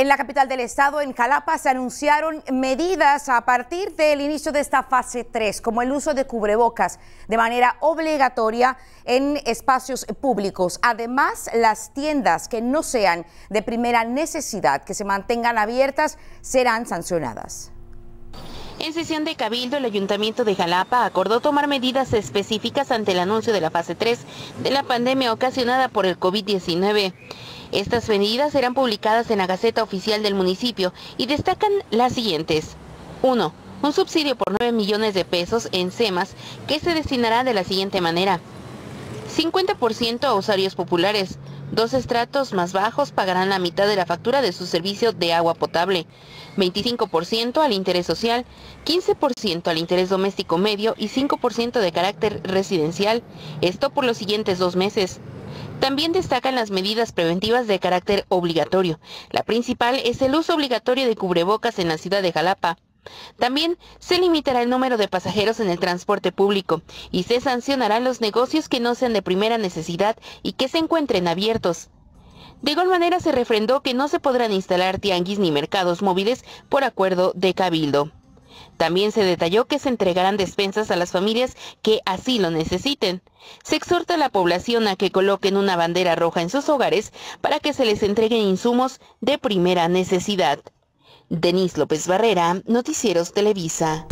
En la capital del estado, en Jalapa, se anunciaron medidas a partir del inicio de esta fase 3, como el uso de cubrebocas de manera obligatoria en espacios públicos. Además, las tiendas que no sean de primera necesidad, que se mantengan abiertas, serán sancionadas. En sesión de Cabildo, el Ayuntamiento de Jalapa acordó tomar medidas específicas ante el anuncio de la fase 3 de la pandemia ocasionada por el COVID-19. Estas medidas serán publicadas en la Gaceta Oficial del municipio y destacan las siguientes. 1. Un subsidio por 9 millones de pesos en SEMAS que se destinará de la siguiente manera. 50% a usuarios populares. Dos estratos más bajos pagarán la mitad de la factura de su servicio de agua potable. 25% al interés social, 15% al interés doméstico medio y 5% de carácter residencial. Esto por los siguientes dos meses. También destacan las medidas preventivas de carácter obligatorio. La principal es el uso obligatorio de cubrebocas en la ciudad de Jalapa. También se limitará el número de pasajeros en el transporte público y se sancionarán los negocios que no sean de primera necesidad y que se encuentren abiertos. De igual manera se refrendó que no se podrán instalar tianguis ni mercados móviles por acuerdo de Cabildo. También se detalló que se entregarán despensas a las familias que así lo necesiten. Se exhorta a la población a que coloquen una bandera roja en sus hogares para que se les entreguen insumos de primera necesidad. Denis López Barrera, Noticieros Televisa.